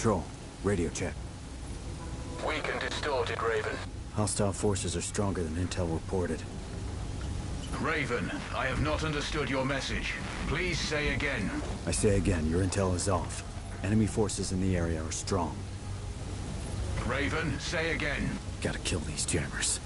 Control. Radio check. Weak and distorted, Raven. Hostile forces are stronger than intel reported. Raven, I have not understood your message. Please say again. I say again, your intel is off. Enemy forces in the area are strong. Raven, say again. Gotta kill these jammers.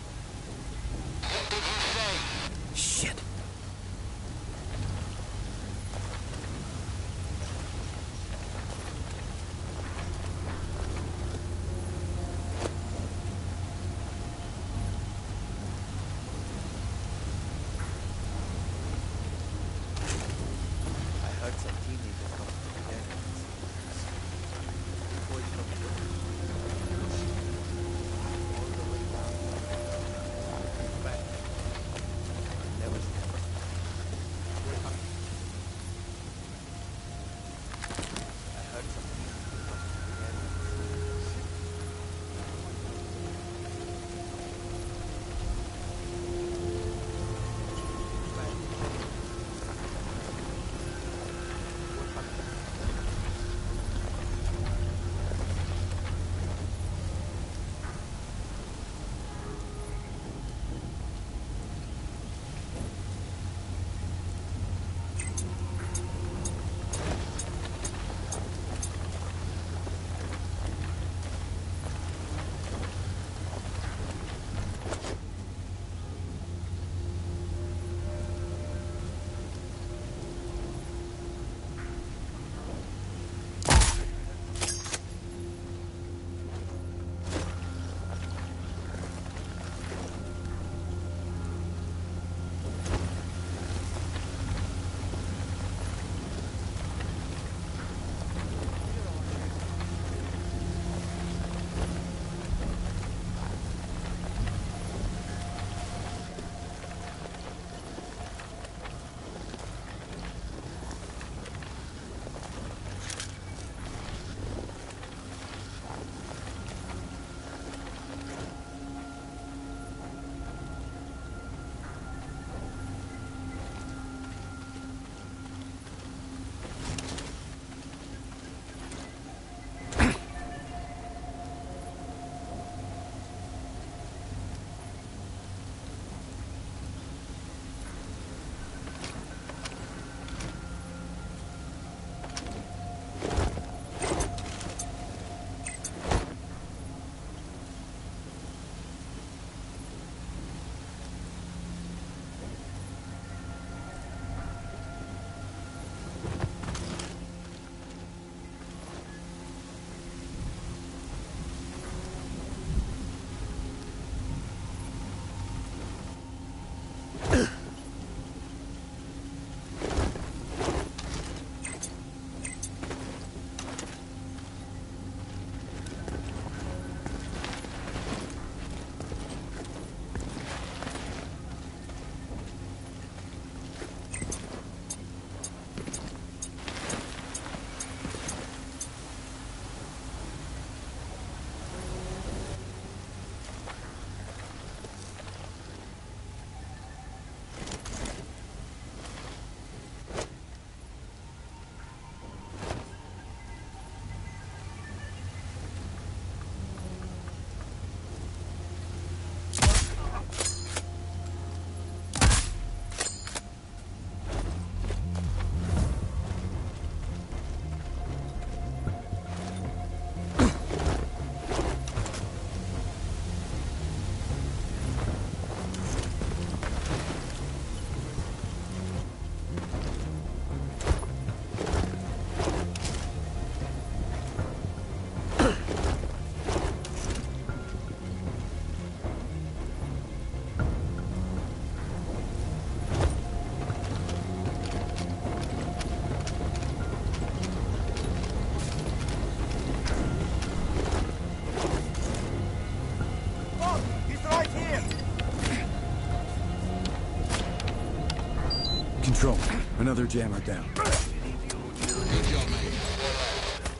Another jammer down.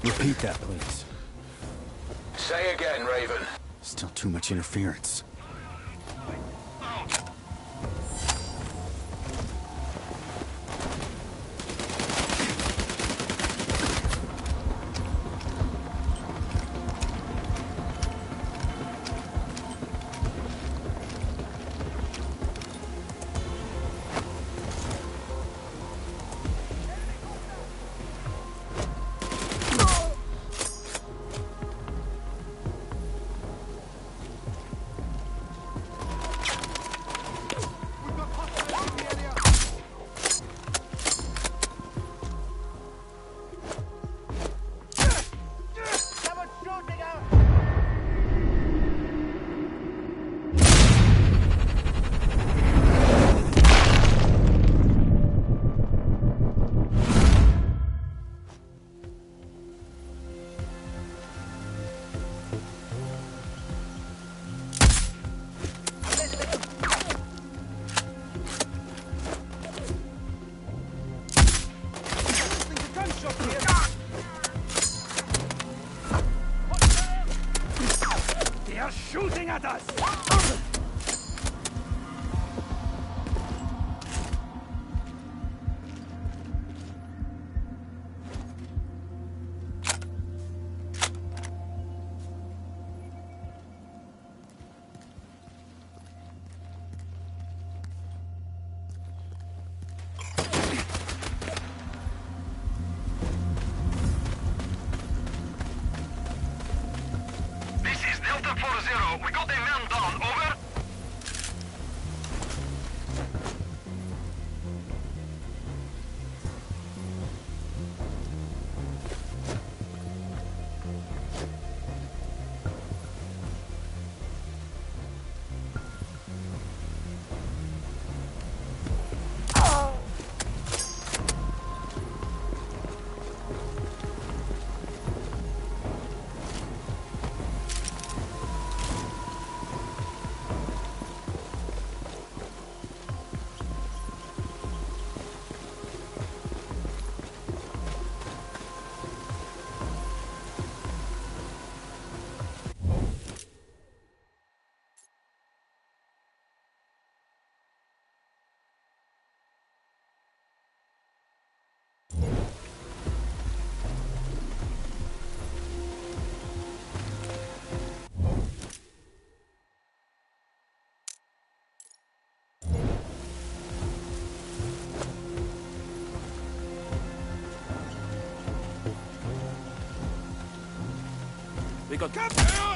Repeat that, please. Say again, Raven. Still too much interference. Because...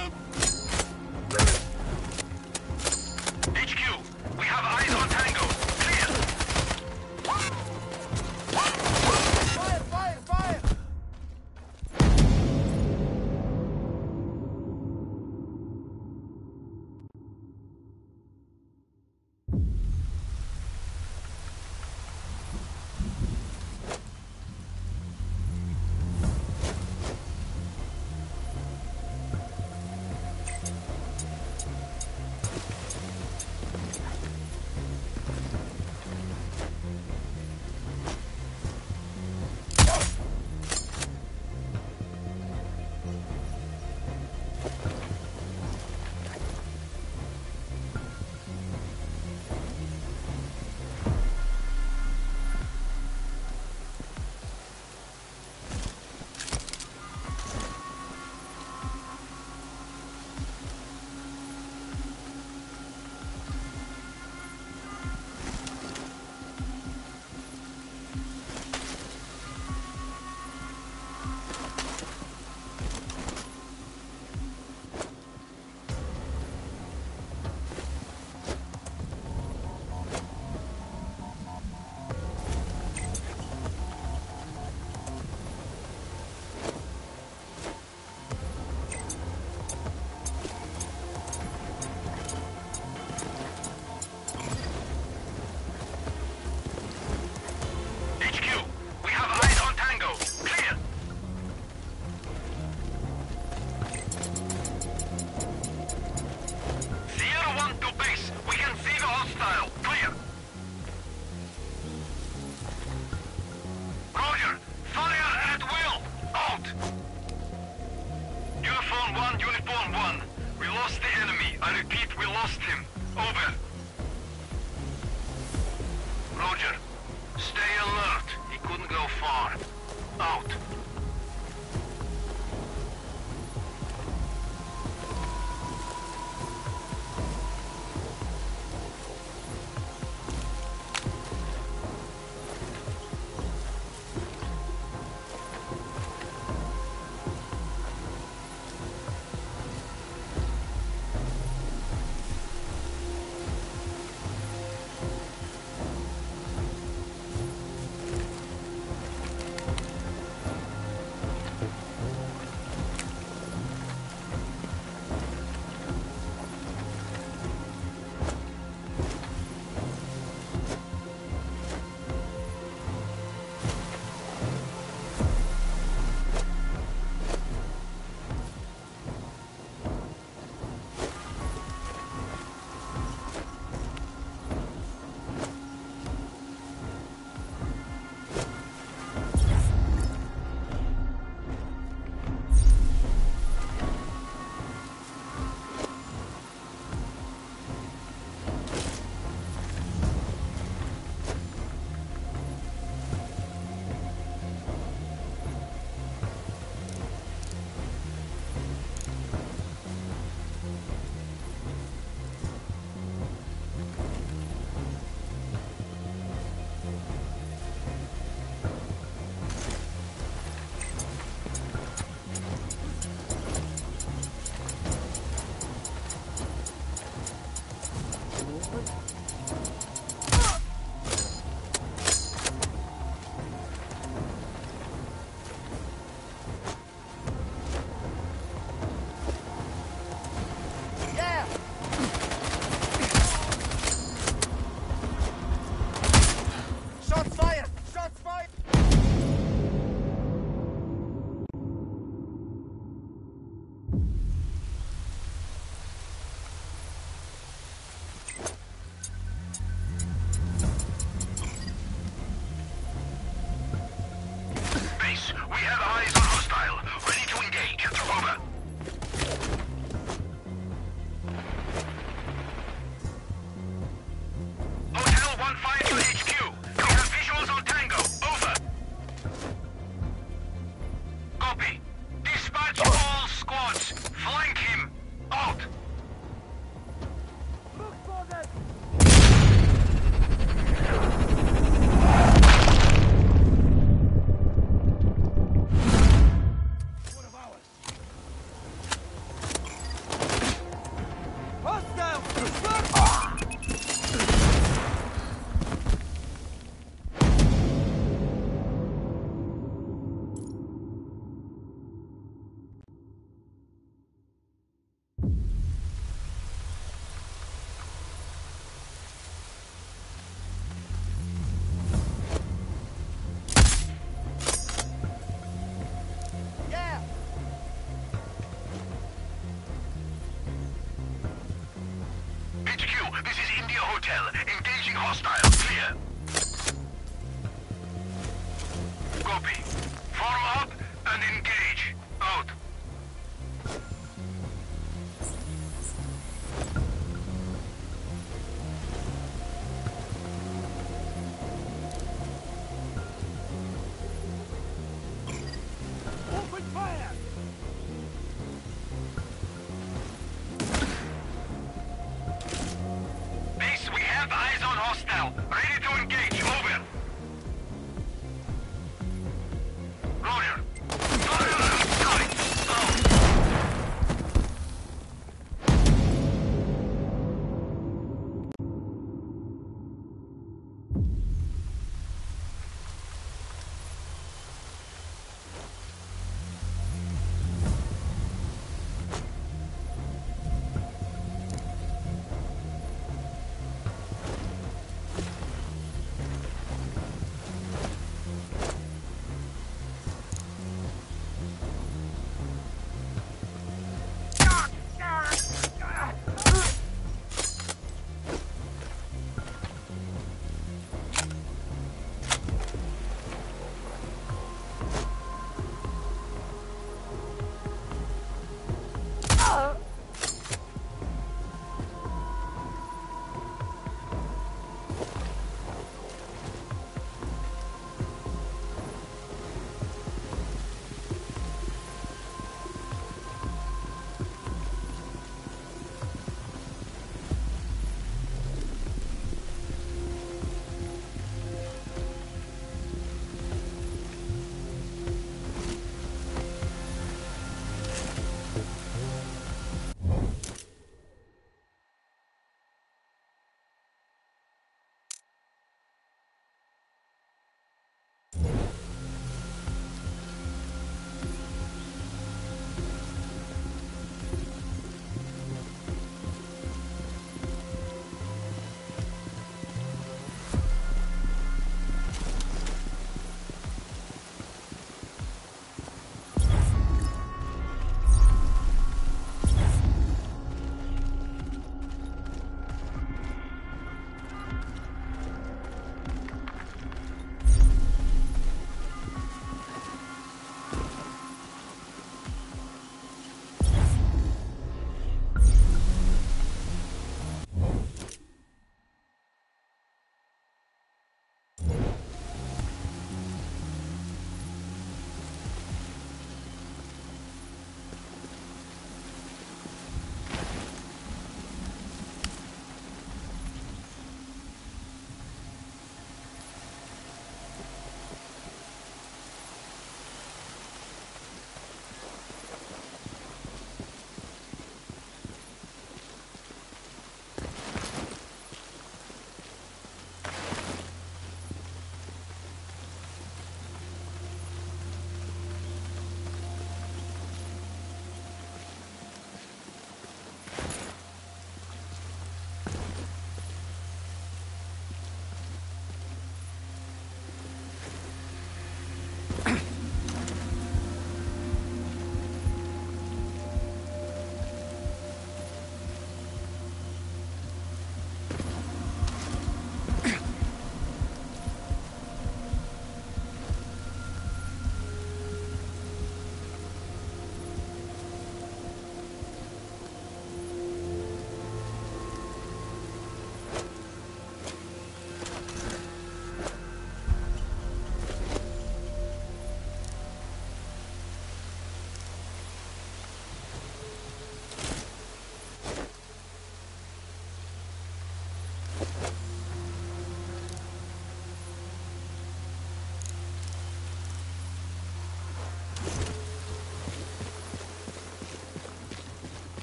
fire!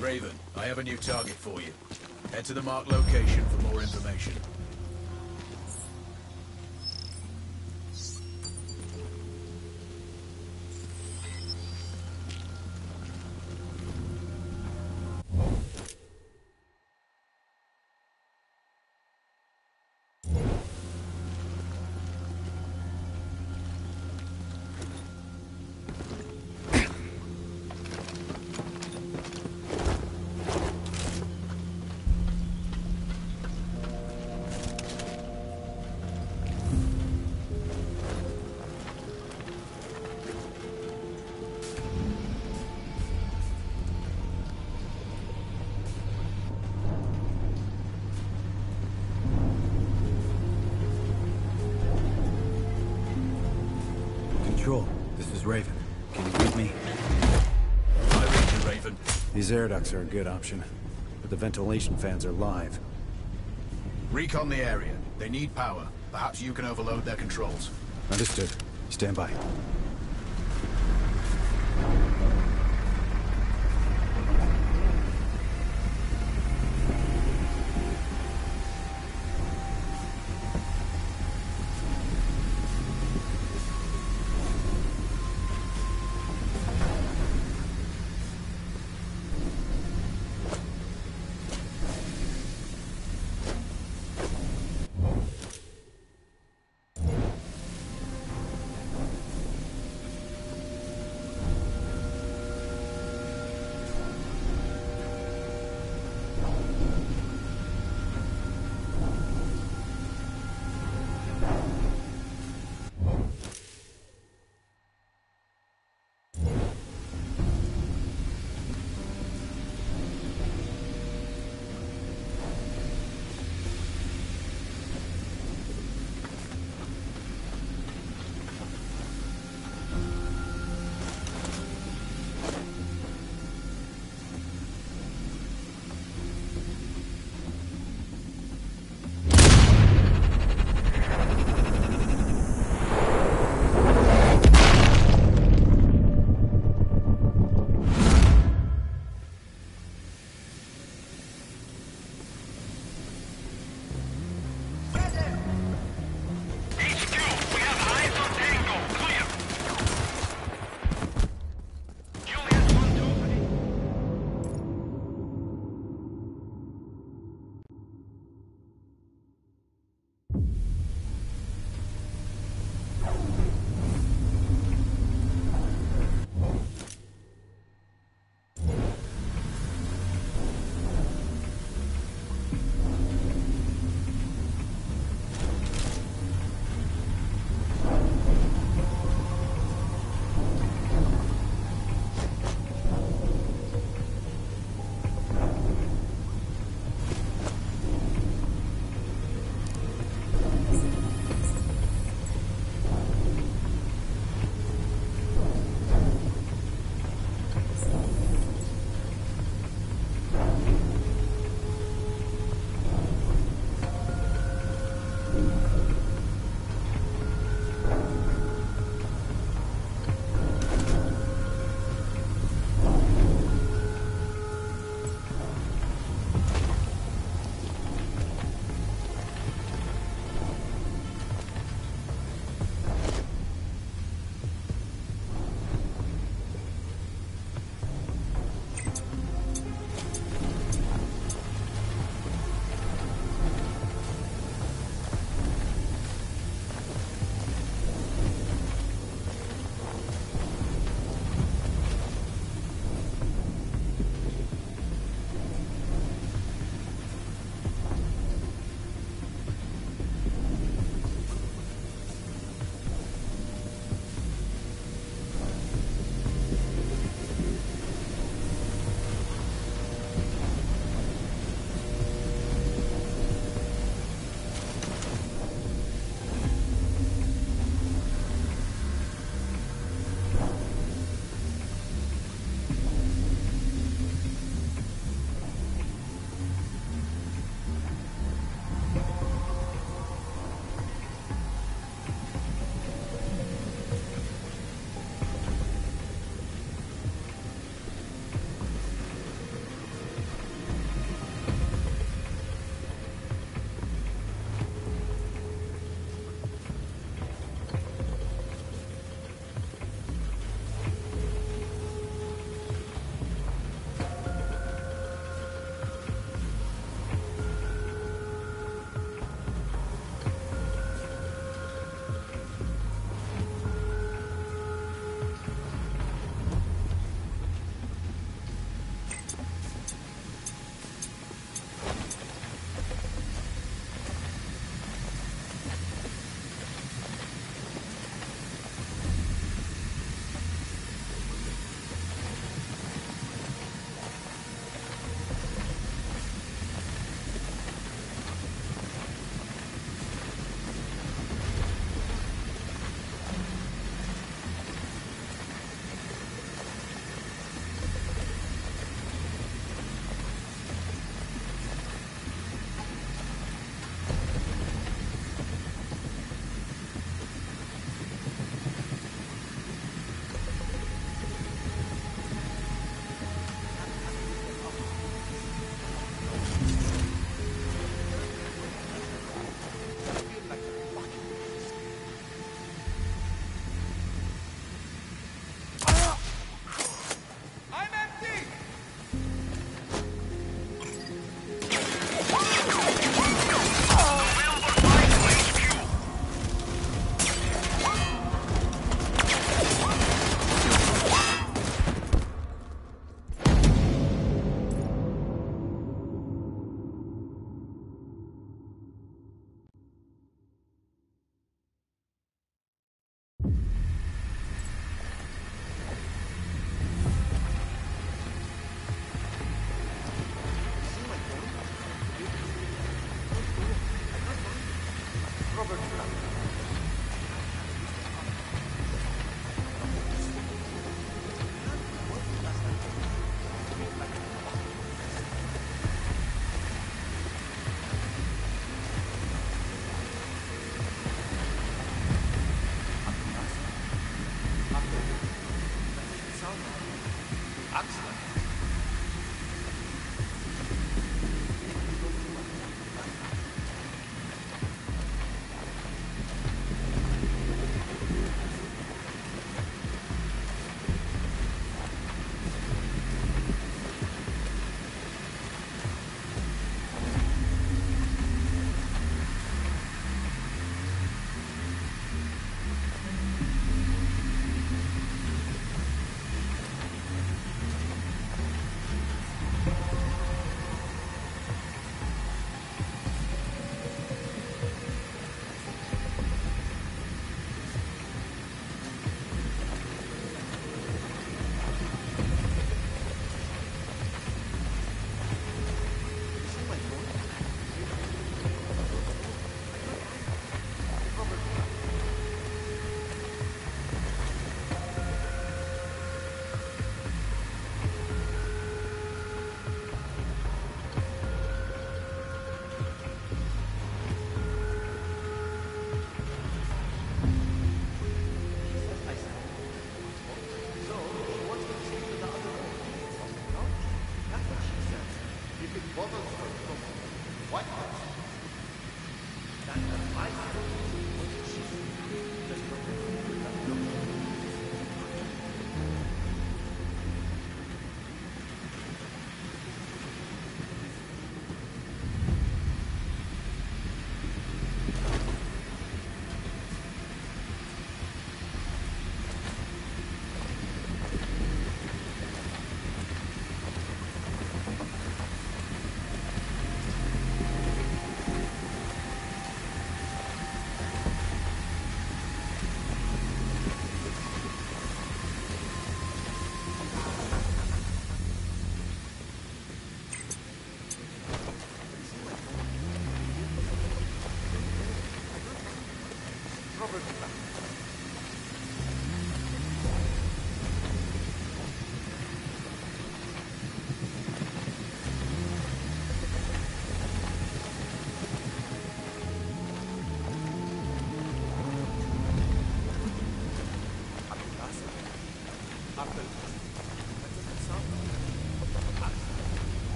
Raven, I have a new target for you. Head to the marked location for more information. These air ducts are a good option, but the ventilation fans are live. Recon the area. They need power. Perhaps you can overload their controls. Understood. Stand by.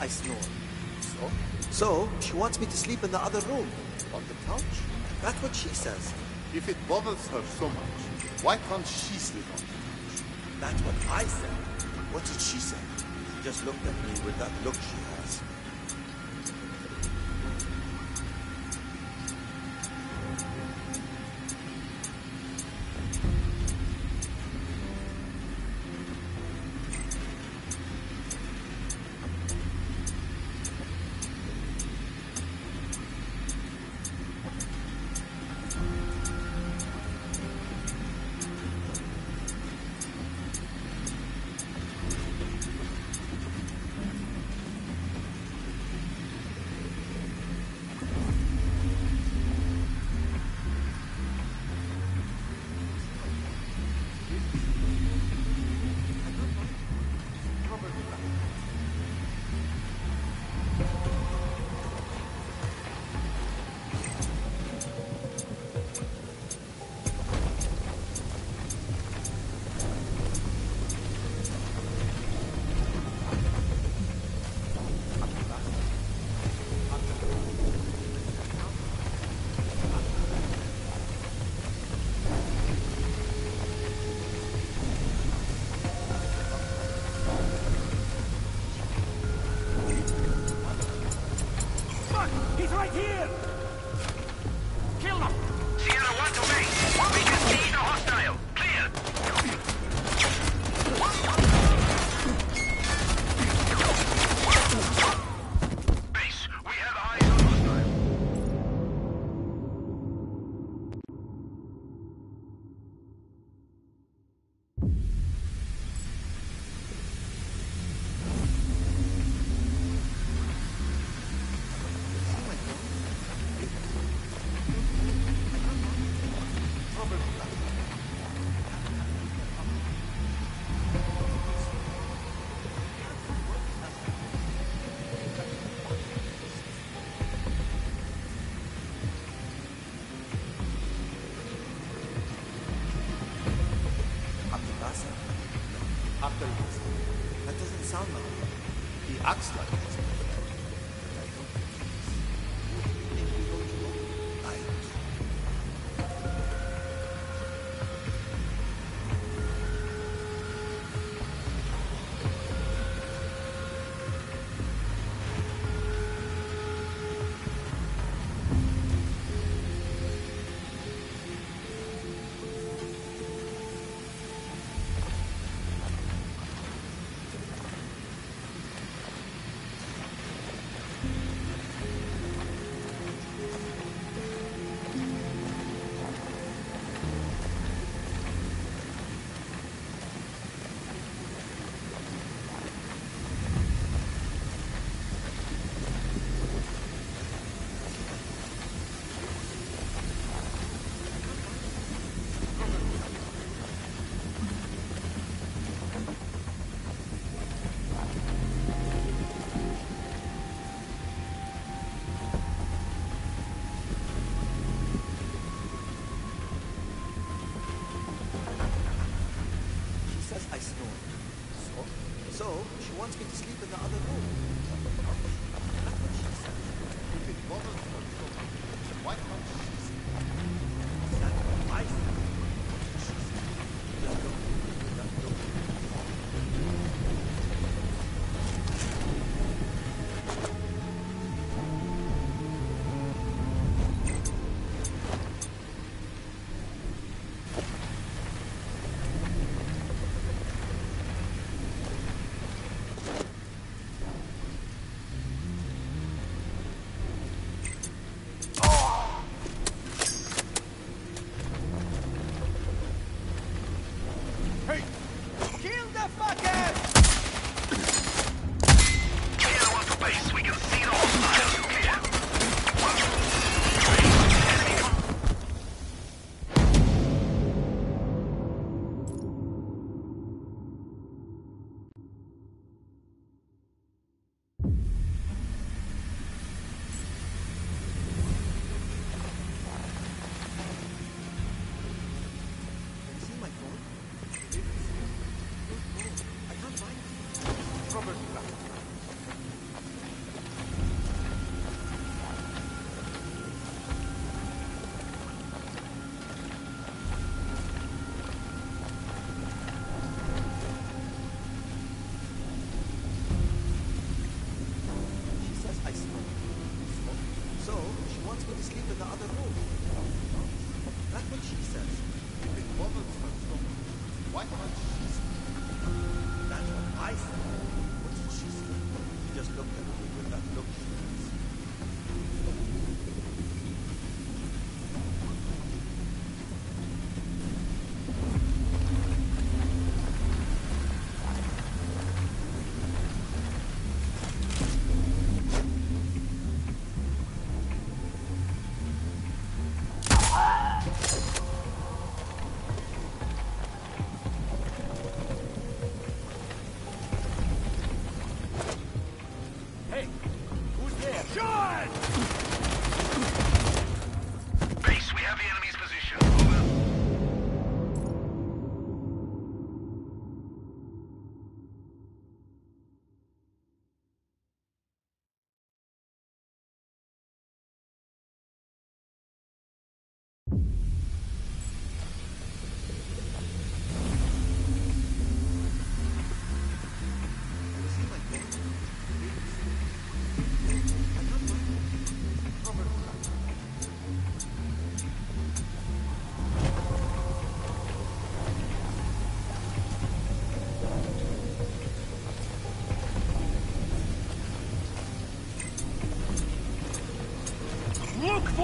I snore. So? So, she wants me to sleep in the other room. On the couch? That's what she says. If it bothers her so much, why can't she sleep on the couch? That's what I said. What did she say? She just looked at me with that look she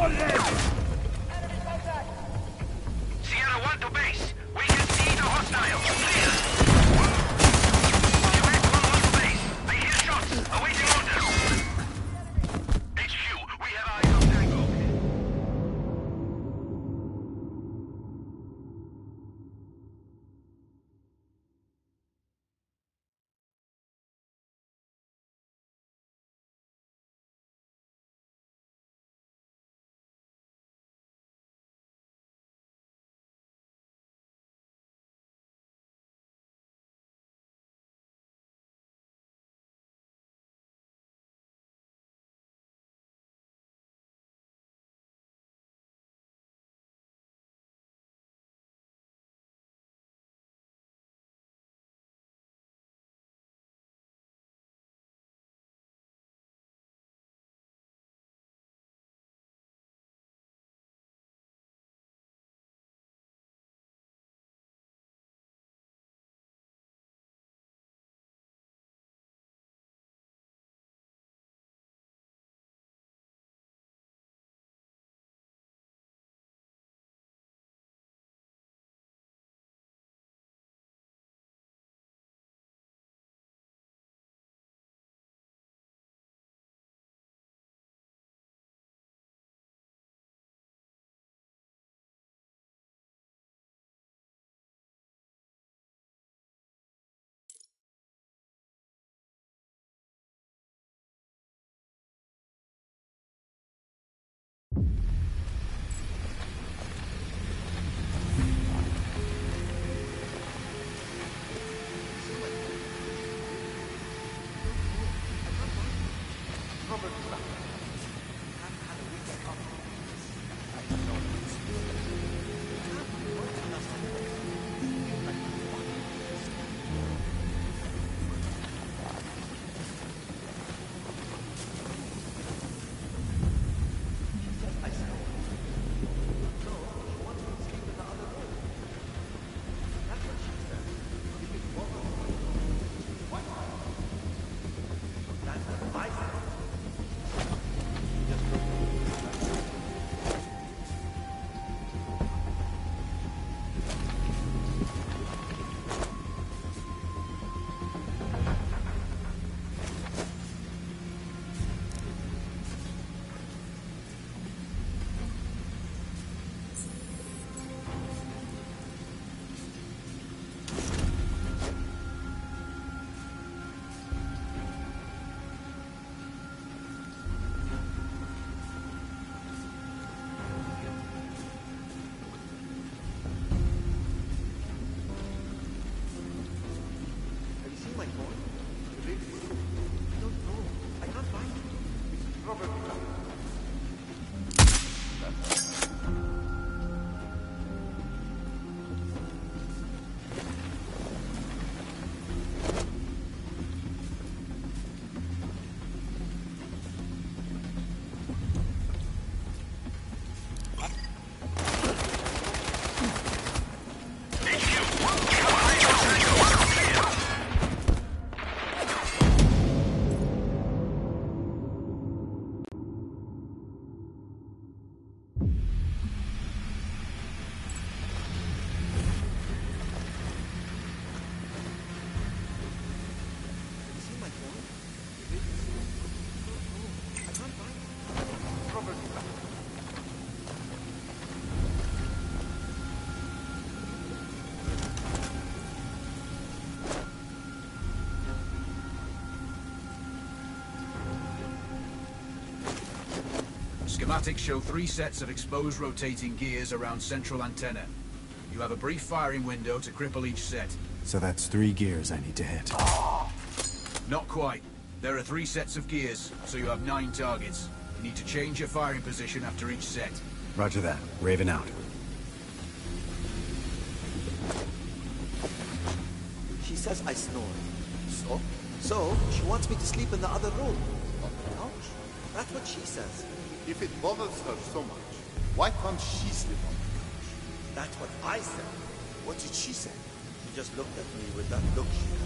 Look Schematics show three sets of exposed rotating gears around central antenna. You have a brief firing window to cripple each set. So that's three gears I need to hit. Not quite. There are three sets of gears, so you have nine targets. You need to change your firing position after each set. Roger that. Raven out. She says I snore. So? So, she wants me to sleep in the other room. Oh, On the couch. That's what she says. If it bothers her so much, why can't she sleep on the couch? That's what I said. What did she say? She just looked at me with that look she has.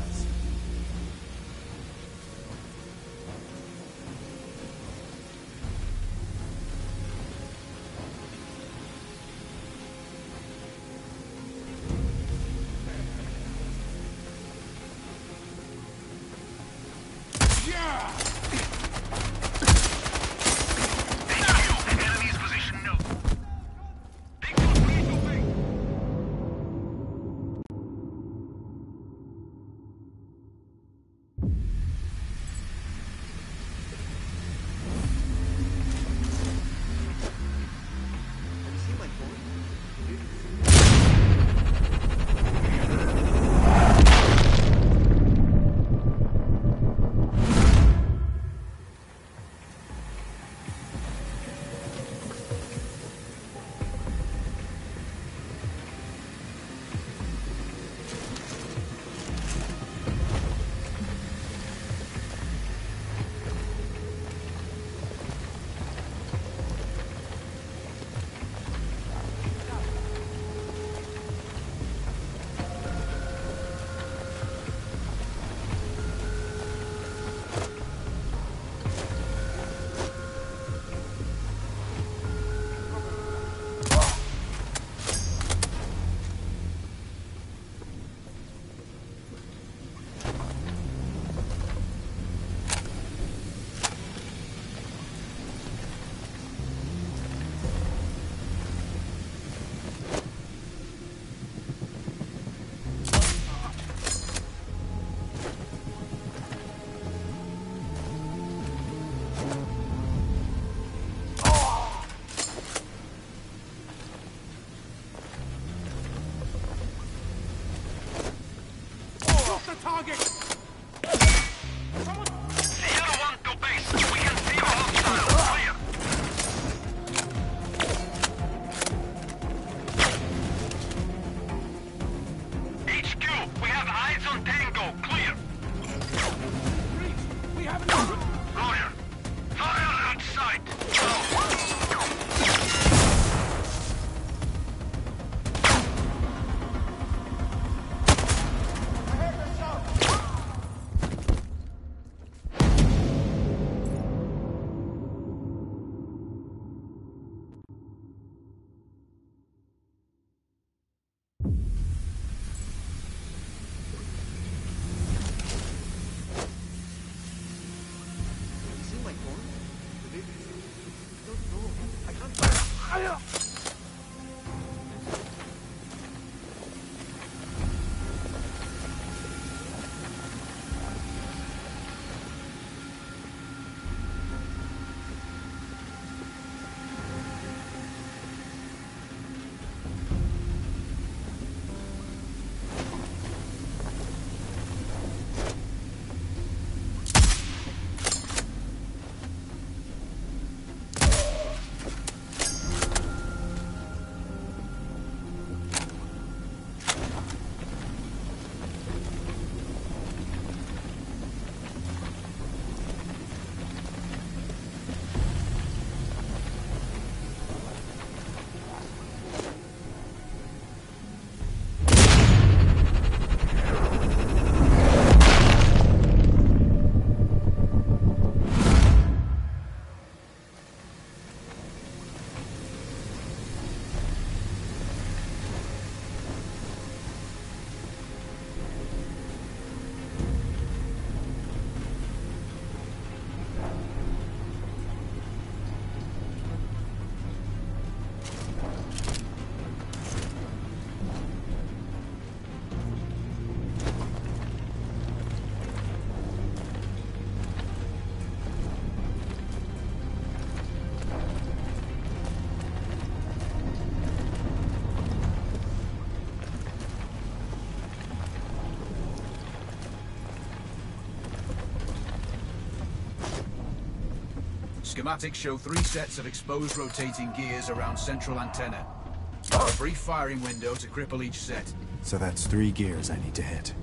Schematics show three sets of exposed rotating gears around central antenna. A brief firing window to cripple each set. So that's three gears I need to hit.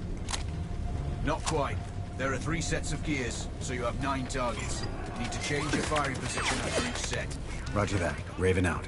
Not quite. There are three sets of gears, so you have nine targets. You need to change your firing position after each set. Roger that. Raven out.